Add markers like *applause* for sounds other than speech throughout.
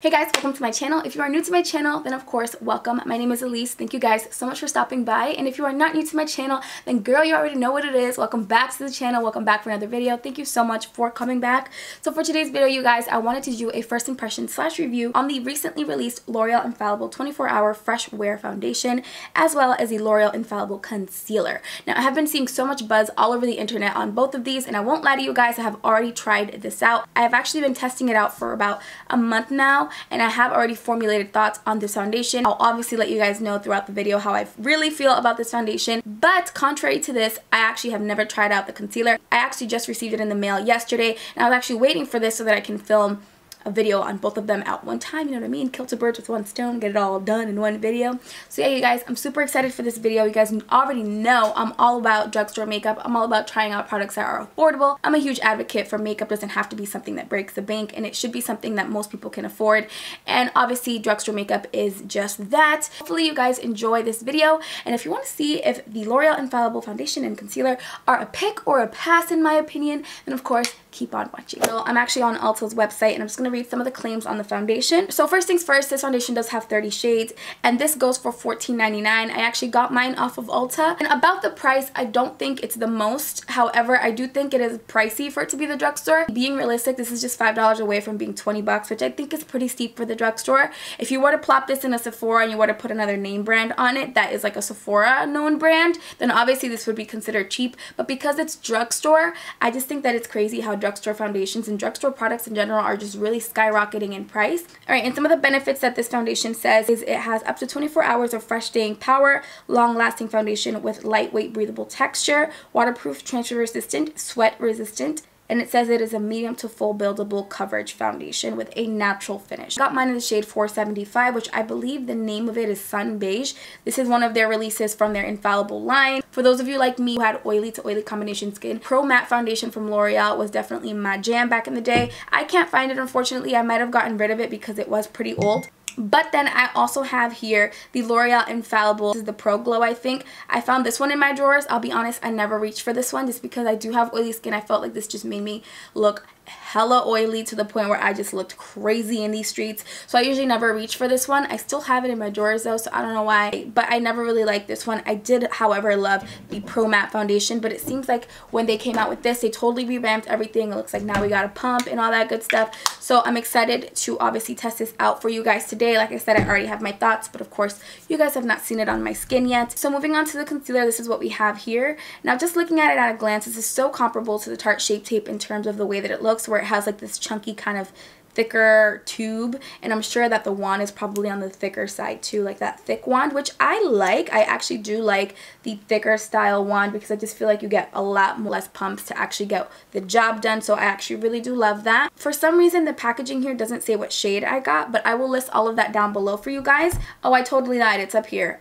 Hey guys, welcome to my channel. If you are new to my channel, then of course, welcome. My name is Allis. Thank you guys so much for stopping by. And if you are not new to my channel, then girl, you already know what it is. Welcome back to the channel. Welcome back for another video. Thank you so much for coming back. So for today's video, you guys, I wanted to do a first impression slash review on the recently released L'Oreal Infallible 24 Hour Fresh Wear Foundation, as well as the L'Oreal Infallible Concealer. Now, I have been seeing so much buzz all over the internet on both of these, and I won't lie to you guys, I have already tried this out. I have actually been testing it out for about a month now, and I have already formulated thoughts on this foundation. I'll obviously let you guys know throughout the video how I really feel about this foundation. But contrary to this, I actually have never tried out the concealer. I actually just received it in the mail yesterday and I was actually waiting for this so that I can film a video on both of them at one time, you know what I mean? Kill two birds with one stone, get it all done in one video. So yeah, you guys, I'm super excited for this video. You guys already know I'm all about drugstore makeup. I'm all about trying out products that are affordable. I'm a huge advocate for makeup doesn't have to be something that breaks the bank and it should be something that most people can afford. And obviously drugstore makeup is just that. Hopefully you guys enjoy this video. And if you want to see if the L'Oreal Infallible Foundation and Concealer are a pick or a pass in my opinion, then of course keep on watching. So I'm actually on Ulta's website and I'm just going to read some of the claims on the foundation. So first things first, this foundation does have 30 shades and this goes for $14.99. I actually got mine off of Ulta. And about the price, I don't think it's the most. However, I do think it is pricey for it to be the drugstore. Being realistic, this is just $5 away from being 20 bucks, which I think is pretty steep for the drugstore. If you were to plop this in a Sephora and you were to put another name brand on it that is like a Sephora known brand, then obviously this would be considered cheap. But because it's drugstore, I just think that it's crazy how drugstore foundations and drugstore products in general are just really skyrocketing in price. All right, and some of the benefits that this foundation says is it has up to 24 hours of fresh staying power, long-lasting foundation with lightweight breathable texture, waterproof, transfer resistant, sweat resistant, and it says it is a medium to full buildable coverage foundation with a natural finish. got mine in the shade 475 which I believe the name of it is Sun Beige. This is one of their releases from their Infallible line. For those of you like me who had oily to oily combination skin, Pro Matte Foundation from L'Oreal was definitely my jam back in the day. I can't find it unfortunately. I might have gotten rid of it because it was pretty old. But then I also have here the L'Oreal Infallible. This is the Pro Glow, I think. I found this one in my drawers. I'll be honest, I never reached for this one just because I do have oily skin. I felt like this just made me look hella oily to the point where I just looked crazy in these streets. So I usually never reach for this one. I still have it in my drawers though, so I don't know why. But I never really liked this one. I did, however, love the Pro Matte Foundation. But it seems like when they came out with this, they totally revamped everything. It looks like now we got a pump and all that good stuff. So I'm excited to obviously test this out for you guys today. Like I said, I already have my thoughts. But of course, you guys have not seen it on my skin yet. So moving on to the concealer, this is what we have here. Now just looking at it at a glance, this is so comparable to the Tarte Shape Tape in terms of the way that it looks. Where it has like this chunky kind of thicker tube and I'm sure that the wand is probably on the thicker side too like that thick wand which I like. I actually do like the thicker style wand because I just feel like you get a lot less pumps to actually get the job done so I actually really do love that. For some reason the packaging here doesn't say what shade I got but I will list all of that down below for you guys. Oh I totally lied. It's up here.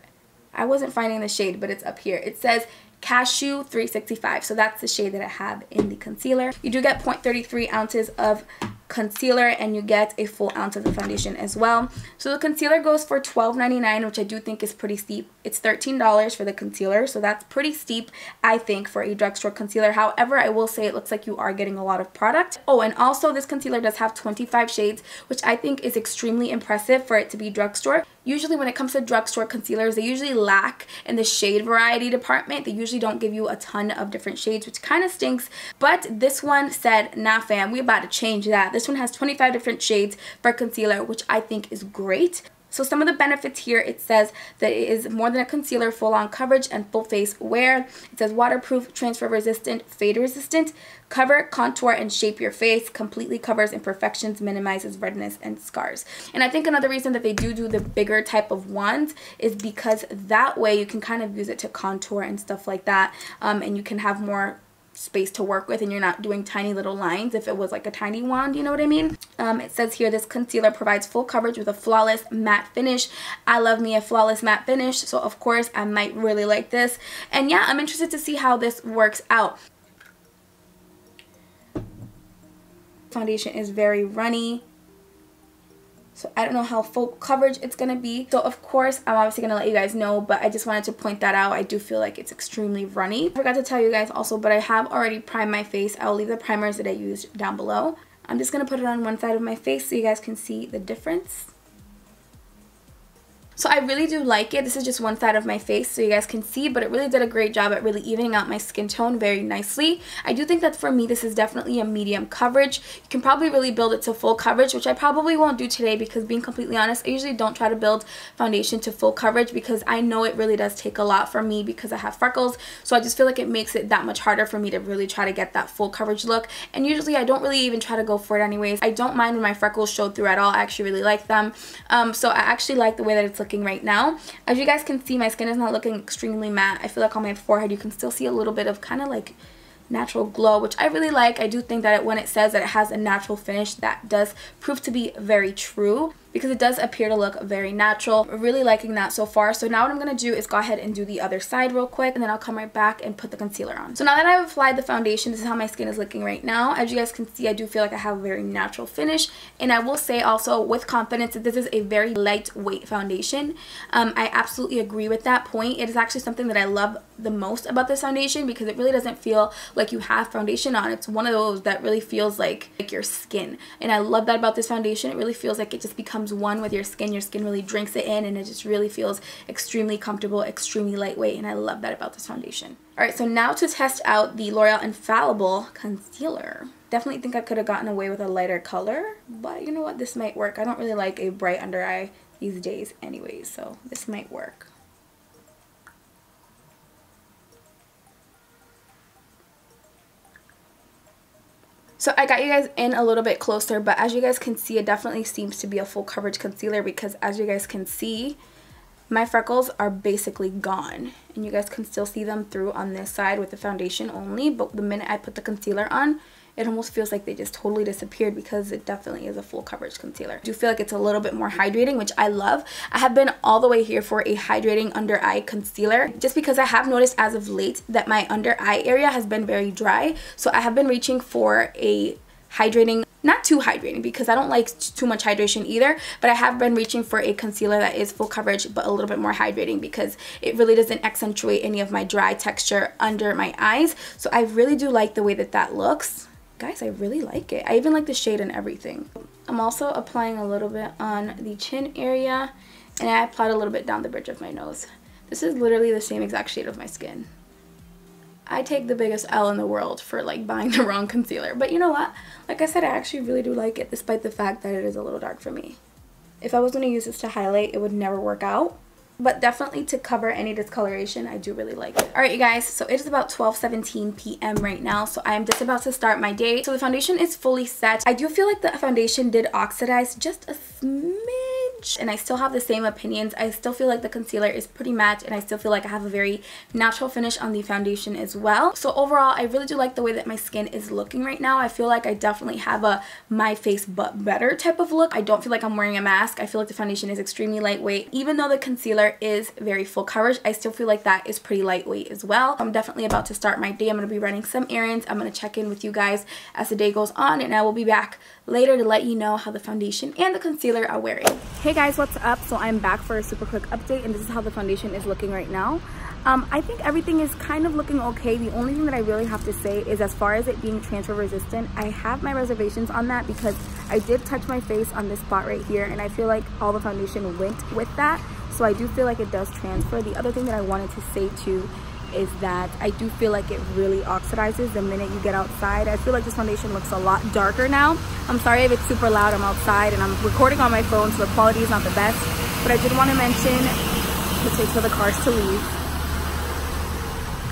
I wasn't finding the shade but it's up here. It says Cashew 365. So that's the shade that I have in the concealer. You do get 0.33 ounces of concealer and you get a full ounce of the foundation as well. So the concealer goes for $12.99 which I do think is pretty steep. It's $13 for the concealer so that's pretty steep I think for a drugstore concealer. However I will say it looks like you are getting a lot of product. Oh and also this concealer does have 25 shades which I think is extremely impressive for it to be drugstore. Usually when it comes to drugstore concealers they usually lack in the shade variety department. They usually don't give you a ton of different shades which kind of stinks but this one said nah fam we about to change that this one has 25 different shades for concealer, which I think is great. So some of the benefits here, it says that it is more than a concealer, full-on coverage and full face wear. It says waterproof, transfer resistant, fade resistant, cover, contour, and shape your face, completely covers imperfections, minimizes redness and scars. And I think another reason that they do do the bigger type of wands is because that way you can kind of use it to contour and stuff like that. Um, and you can have more space to work with and you're not doing tiny little lines if it was like a tiny wand, you know what I mean? Um, it says here this concealer provides full coverage with a flawless matte finish. I love me a flawless matte finish, so of course I might really like this. And yeah, I'm interested to see how this works out. Foundation is very runny. So I don't know how full coverage it's going to be. So of course, I'm obviously going to let you guys know, but I just wanted to point that out. I do feel like it's extremely runny. I forgot to tell you guys also, but I have already primed my face. I'll leave the primers that I used down below. I'm just going to put it on one side of my face so you guys can see the difference. So I really do like it. This is just one side of my face so you guys can see, but it really did a great job at really evening out my skin tone very nicely. I do think that for me, this is definitely a medium coverage. You can probably really build it to full coverage, which I probably won't do today because being completely honest, I usually don't try to build foundation to full coverage because I know it really does take a lot for me because I have freckles. So I just feel like it makes it that much harder for me to really try to get that full coverage look. And usually I don't really even try to go for it anyways. I don't mind when my freckles show through at all. I actually really like them. Um, so I actually like the way that it's looking right now. As you guys can see, my skin is not looking extremely matte. I feel like on my forehead you can still see a little bit of kind of like natural glow which I really like. I do think that when it says that it has a natural finish that does prove to be very true because it does appear to look very natural. really liking that so far. So now what I'm going to do is go ahead and do the other side real quick and then I'll come right back and put the concealer on. So now that I've applied the foundation, this is how my skin is looking right now. As you guys can see, I do feel like I have a very natural finish and I will say also with confidence that this is a very lightweight foundation. Um, I absolutely agree with that point. It is actually something that I love the most about this foundation because it really doesn't feel like you have foundation on. It's one of those that really feels like, like your skin. And I love that about this foundation. It really feels like it just becomes one with your skin. Your skin really drinks it in and it just really feels extremely comfortable, extremely lightweight. And I love that about this foundation. Alright, so now to test out the L'Oreal Infallible Concealer. Definitely think I could have gotten away with a lighter color, but you know what, this might work. I don't really like a bright under eye these days anyways, so this might work. So I got you guys in a little bit closer, but as you guys can see, it definitely seems to be a full coverage concealer because as you guys can see, my freckles are basically gone. And you guys can still see them through on this side with the foundation only, but the minute I put the concealer on, it almost feels like they just totally disappeared because it definitely is a full coverage concealer. I do feel like it's a little bit more hydrating, which I love. I have been all the way here for a hydrating under eye concealer just because I have noticed as of late that my under eye area has been very dry. So I have been reaching for a hydrating not too hydrating because I don't like too much hydration either but I have been reaching for a concealer that is full coverage but a little bit more hydrating because it really doesn't accentuate any of my dry texture under my eyes so I really do like the way that that looks guys I really like it. I even like the shade and everything. I'm also applying a little bit on the chin area and I applied a little bit down the bridge of my nose. This is literally the same exact shade of my skin. I take the biggest L in the world for like buying *laughs* the wrong concealer. But you know what? Like I said I actually really do like it despite the fact that it is a little dark for me. If I was going to use this to highlight it would never work out but definitely to cover any discoloration i do really like it. All right you guys so it is about 12 17 p.m right now so i'm just about to start my day. So the foundation is fully set. I do feel like the foundation did oxidize just a smidge and i still have the same opinions i still feel like the concealer is pretty matte and i still feel like i have a very natural finish on the foundation as well so overall i really do like the way that my skin is looking right now i feel like i definitely have a my face but better type of look i don't feel like i'm wearing a mask i feel like the foundation is extremely lightweight even though the concealer is very full coverage. I still feel like that is pretty lightweight as well. I'm definitely about to start my day. I'm going to be running some errands. I'm going to check in with you guys as the day goes on and I will be back later to let you know how the foundation and the concealer are wearing. Hey guys, what's up? So I'm back for a super quick update and this is how the foundation is looking right now. Um, I think everything is kind of looking okay. The only thing that I really have to say is as far as it being transfer resistant, I have my reservations on that because I did touch my face on this spot right here and I feel like all the foundation went with that. So I do feel like it does transfer. The other thing that I wanted to say too is that I do feel like it really oxidizes the minute you get outside. I feel like this foundation looks a lot darker now. I'm sorry if it's super loud. I'm outside and I'm recording on my phone so the quality is not the best. But I did want to mention it takes for the cars to leave.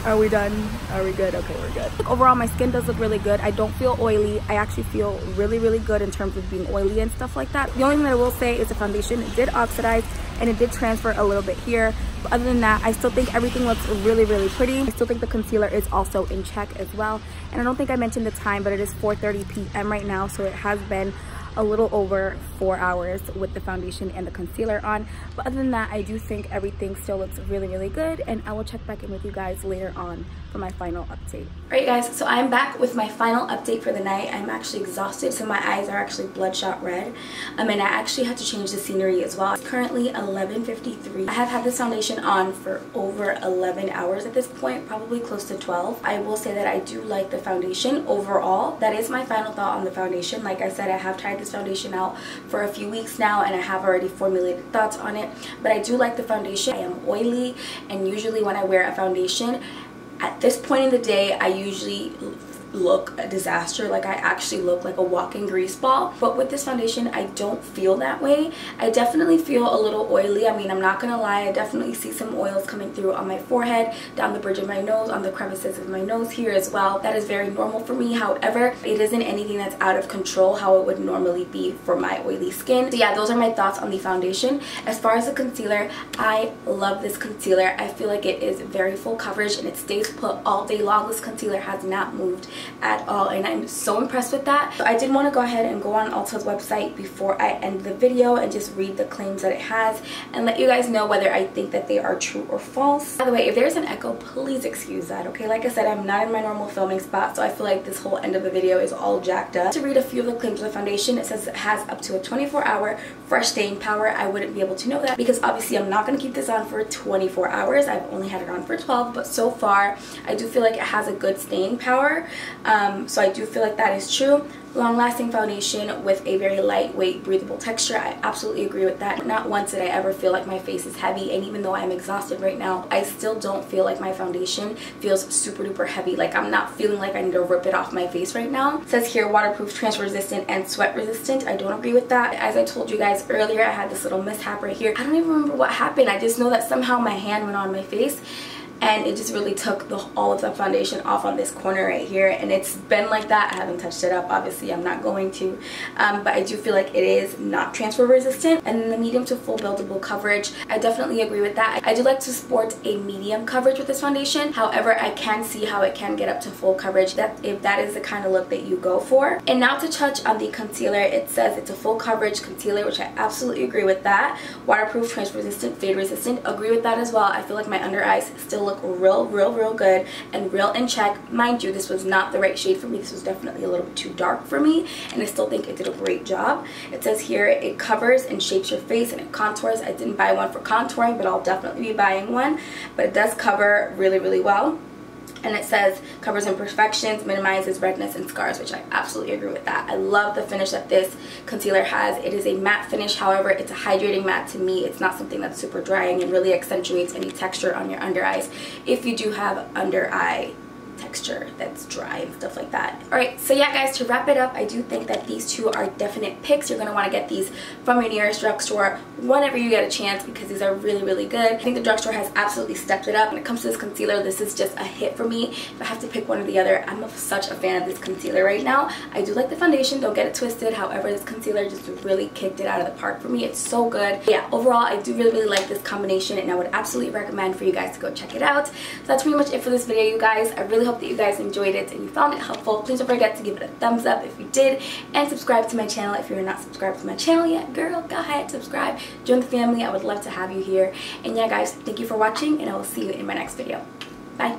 Are we done? Are we good? Okay, we're good. Overall, my skin does look really good. I don't feel oily. I actually feel really, really good in terms of being oily and stuff like that. The only thing that I will say is the foundation did oxidize and it did transfer a little bit here. But other than that, I still think everything looks really, really pretty. I still think the concealer is also in check as well. And I don't think I mentioned the time, but it is 4.30 p.m. right now, so it has been a little over four hours with the foundation and the concealer on. But other than that, I do think everything still looks really, really good. And I will check back in with you guys later on for my final update. Alright guys, so I'm back with my final update for the night. I'm actually exhausted, so my eyes are actually bloodshot red. Um, and I actually had to change the scenery as well. It's currently 11.53. I have had this foundation on for over 11 hours at this point, probably close to 12. I will say that I do like the foundation overall. That is my final thought on the foundation. Like I said, I have tried this foundation out for a few weeks now and I have already formulated thoughts on it. But I do like the foundation. I am oily and usually when I wear a foundation, at this point in the day, I usually look a disaster. Like I actually look like a walking grease ball. But with this foundation I don't feel that way. I definitely feel a little oily. I mean I'm not gonna lie. I definitely see some oils coming through on my forehead down the bridge of my nose on the crevices of my nose here as well. That is very normal for me. However it isn't anything that's out of control how it would normally be for my oily skin. So yeah those are my thoughts on the foundation. As far as the concealer I love this concealer. I feel like it is very full coverage and it stays put all day long. This concealer has not moved at all and I'm so impressed with that. So I did want to go ahead and go on Ulta's website before I end the video and just read the claims that it has and let you guys know whether I think that they are true or false. By the way, if there's an echo, please excuse that, okay? Like I said, I'm not in my normal filming spot, so I feel like this whole end of the video is all jacked up. To read a few of the claims of the foundation, it says it has up to a 24 hour fresh staying power. I wouldn't be able to know that because obviously I'm not going to keep this on for 24 hours. I've only had it on for 12, but so far I do feel like it has a good staying power. Um, so I do feel like that is true. Long-lasting foundation with a very lightweight breathable texture. I absolutely agree with that. Not once did i ever feel like my face is heavy and even though i'm exhausted right now i still don't feel like my foundation feels super duper heavy. Like i'm not feeling like i need to rip it off my face right now. It says here waterproof transfer resistant and sweat resistant. I don't agree with that. As i told you guys earlier i had this little mishap right here. I don't even remember what happened. I just know that somehow my hand went on my face and it just really took the, all of the foundation off on this corner right here. And it's been like that. I haven't touched it up. Obviously I'm not going to. Um, but I do feel like it is not transfer resistant. And then the medium to full buildable coverage I definitely agree with that. I do like to sport a medium coverage with this foundation. However I can see how it can get up to full coverage. That if that is the kind of look that you go for. And now to touch on the concealer it says it's a full coverage concealer which I absolutely agree with that. Waterproof transfer resistant fade resistant. Agree with that as well. I feel like my under eyes still look real, real, real good and real in check. Mind you, this was not the right shade for me. This was definitely a little bit too dark for me and I still think it did a great job. It says here it covers and shapes your face and it contours. I didn't buy one for contouring, but I'll definitely be buying one. But it does cover really, really well and it says covers imperfections, minimizes redness and scars, which I absolutely agree with that. I love the finish that this concealer has. It is a matte finish, however, it's a hydrating matte to me. It's not something that's super drying and really accentuates any texture on your under eyes if you do have under eye texture that's dry and stuff like that. Alright, so yeah guys, to wrap it up, I do think that these two are definite picks. You're going to want to get these from your nearest drugstore whenever you get a chance because these are really, really good. I think the drugstore has absolutely stepped it up. When it comes to this concealer, this is just a hit for me. If I have to pick one or the other, I'm a, such a fan of this concealer right now. I do like the foundation, don't get it twisted. However, this concealer just really kicked it out of the park for me. It's so good. Yeah, overall, I do really, really like this combination and I would absolutely recommend for you guys to go check it out. So that's pretty much it for this video, you guys. I really hope that you guys enjoyed it and you found it helpful. Please don't forget to give it a thumbs up if you did and subscribe to my channel if you're not subscribed to my channel yet. Girl, go ahead, subscribe, join the family. I would love to have you here. And yeah, guys, thank you for watching and I will see you in my next video. Bye.